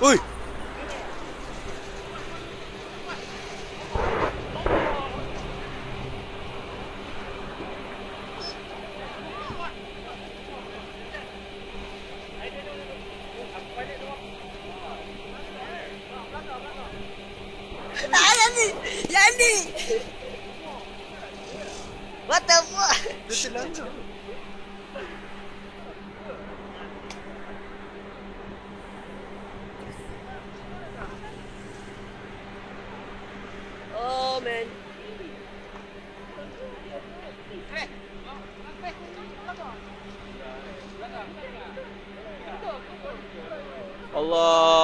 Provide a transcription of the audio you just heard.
喂！我等我。这是哪种？Man. Allah